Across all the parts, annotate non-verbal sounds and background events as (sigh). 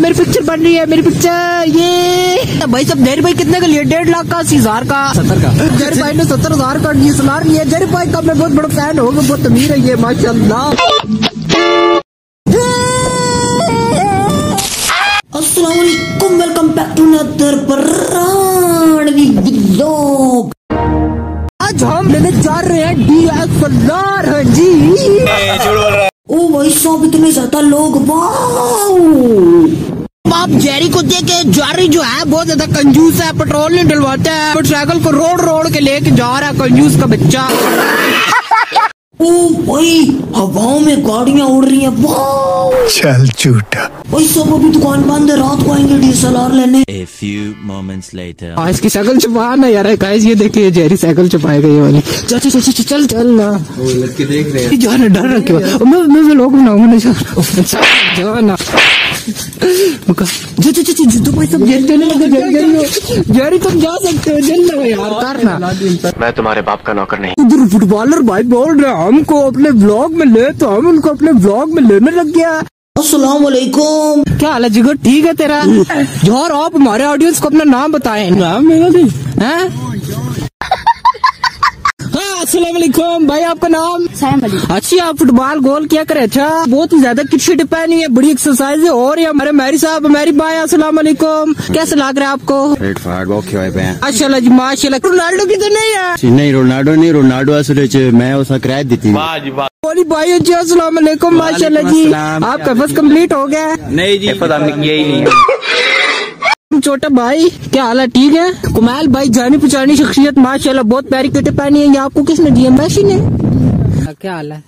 मेरी पिक्चर बन रही है मेरी पिक्चर ये। भाई सब जहरी भाई कितने का लिए डेढ़ लाख का अस्सी हज़ार का। सत्तर का। जहरी भाई ने सत्तर हज़ार का डीएसएलआर लिया जहरी भाई का मैं बहुत बड़ा फ़ैन हो गया बहुत अमीर है ये माशाल्लाह। अस्सलाम welcome back to another Brandly आज हम लेने जा रहे हैं डीएसएलआर हाँ जी। भाई साहब इतने ज़्यादा लोग वाओ। आप जेरी को देखे जारी जो है बहुत ज़्यादा कंजूस है पेट्रोल नहीं डलवाता है मोटरसाइकिल को रोड रोड के लेके जा रहा है कंजूस का बच्चा। ओ भाई हवाओं में गाड़ियाँ उड़ रही है चल झूठा। भाई सब अभी दुकान बंद है रात को आएँगे डीएसएलआर लेने। A few moments later. हाँ इसकी साइकिल छुपा ना यार गाइस ये देखिए जेरी साइकिल छुपाएगा ये वाली। चल चल चल चल चल चल ना। वो लड़के देख रहे हैं जो ना डर रखे मैं मैं लोग बनाऊँगा ना जो जो ना। जो जो जो जो तो भाई सब जेरी चलने लगे जेरी जेरी जेरी तुम जा सकते हो चल ना यार करना। मैं तुम्हारे बाप का नौकर नहीं। उधर फुटबॉलर भाई बोल रहे हैं हमको अपने ब्लॉग में ले तो हम उनको अपने ब्लॉग में लेने लग गया। अस्सलाम वालेकुम क्या हाल है जिगर? ठीक है तेरा? जोहर आप हमारे ऑडियंस को अपना नाम बताएँ। नाम मेरा भी हैं? हाँ अस्सलाम भाई आपका नाम? अली। अच्छी आप फुटबॉल गोल किया करे। अच्छा बहुत ही ज़्यादा किट पहनी है बड़ी एक्सरसाइज है। और ये हमारे मैरी साहब मैरी भाई अस्सलाम वालेकुम कैसे लग रहा है आपको? माशाल्लाह जी माशाल्लाह। रोनाल्डो की तो नहीं है? नहीं रोनाल्डो नहीं रोनाल्डो मैं उसा किराया देती बोली भाई जी अस्सलाम वालेकुम माशाल्लाह जी। आपका बस कंप्लीट हो गया। नहीं जी पता यही नहीं है। छोटा भाई क्या हाल है ठीक है? कुमाल भाई जानी पहचानी शख्सियत माशाल्लाह बहुत प्यारी किटे पहनी है। ये आपको किसने दी है? मैसी ने। क्या हाल है?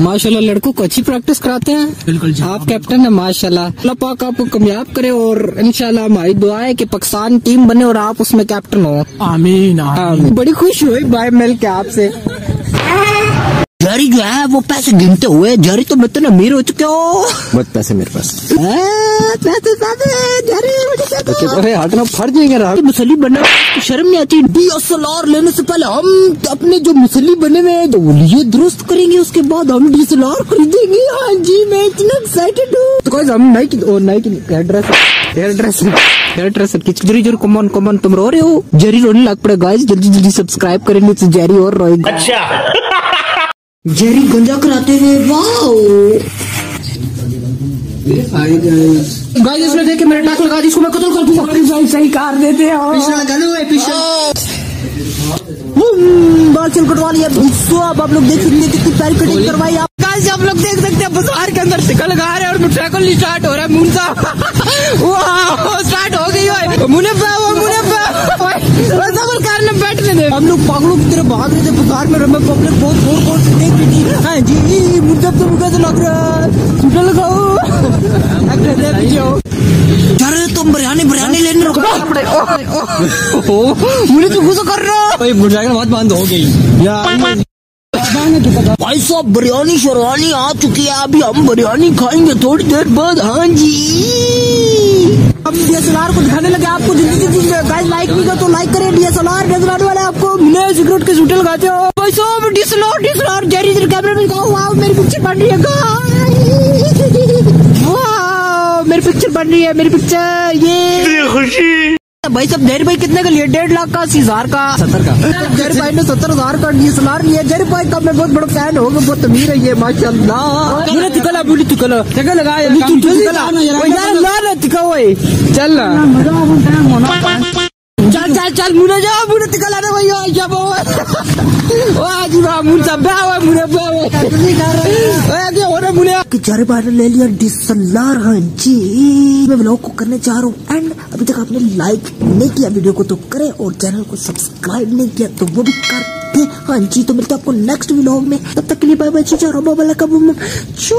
माशाल्लाह लड़कों को अच्छी प्रैक्टिस कराते हैं। बिल्कुल आप कैप्टन है माशाल्लाह। अल्लाह पाक आपको कामयाब करे और इनशाला हमारी दुआ है कि पाकिस्तान टीम बने और आप उसमें कैप्टन हो। आमीन आमीन। बड़ी खुशी हुई भाई मिल के आपसे। जरी जो है वो पैसे गिनते हुए जरी तो इतने अमीर हो चुके हो। बहुत पैसे मेरे पास। पैसे पैसे जरी मुझे क्या दो? अरे हटना फट जाएँगे कि मुसली बनना शर्म नहीं आती। डीएसएलआर लेने से पहले हम अपने जो मुसली बने हुए हैं तो वो लिए दुरुस्त करेंगे उसके बाद हम डीएसएलआर खरीदेंगे। हाँ जी मैं इतना एक्साइटेड हूँ। तो हम नाइकी ओ Nike hair dress hair dress hair dress की जरी जरी कमन कमन तुम रो रहे हो। जरी रोने लग पड़े गाइस जल्दी जल्दी सब्सक्राइब करेंगे तो जरी और रोएगा। अच्छा। जेरी गंजा कराते हुए वाओ। गाइस इसने देख के मेरे टाक लगा दी इसको मैं कत्ल कर दूँगा। भाई सही कार देते हैं। पिछला गलू है बाल चल कटवा लिया। अब आप लोग देख सकते हैं कितनी कटिंग करवाई आप। गाइस आप लोग देख सकते हैं बाज़ार के अंदर टिकल लगा रहे हैं और मोटरसाइकिल स्टार्ट हो रहा है मुंसा (laughs) वाह स्टार्ट हो गई है मुने मुने हम लोग पागलों की तरह भाग रहे थे बाज़ार में रमे पब्लिक बहुत ज़ोर ज़ोर से देख रही थी। हाँ जी मुझे तो मुझे तो लग रहा है। लगाओ तुम बिरयानी बिरयानी लेने रुको। मुझे तो गुस्सा कर रहा भाई मोटरसाइकिल बहुत बंद हो गई। यार भाई साहब बिरयानी शरवानी आ चुकी है। अभी हम बिरयानी खाएँगे थोड़ी देर बाद। हाँ जी। अब डीएसएलआर को दिखाने लगे आपको। जल्दी जल्दी लाइक नहीं कर तो लाइक करें डीएसएलआर डीएसएलआर मिले सिगरेट के सूटे लगाते हो। भाई साहब डीएसएलआर डीएसएलआर जेरी जेरी कैमरे में दिखाओ वाओ मेरी पिक्चर बन रही है। वाओ मेरी पिक्चर बन रही है मेरी पिक्चर ये। खुशी। भाई सब जहर भाई कितने का लिए? डेढ़ लाख का अस्सी हज़ार का। सत्तर का। जहर भाई ने सत्तर हज़ार का डीएसएलआर लिया जहर भाई का मैं बहुत बड़ा फ़ैन हो गया बहुत अमीर है ये माशाल्लाह। तिकला बोली तिकला जगह लगा तू तिकला यार ला ना तिका ओए। चल। ना चल चल चल मुने जा मुने तिकला रे भैया जब ओ आज बा मुन सब बा ओए मुने बा ओए आगे हो रे मुने। कि भाई ने ले लिया डीएसएलआर हाँ जी। मैं व्लॉग को करने जा रहा हूँ एंड अभी तक आपने लाइक नहीं किया वीडियो को तो करें और चैनल को सब्सक्राइब नहीं किया तो वो भी कर दे हाँ जी तो मिलते हैं आपको नेक्स्ट व्लॉग में। तब तक के लिए बाय बाय चीचा रोबो वाला का बुम चू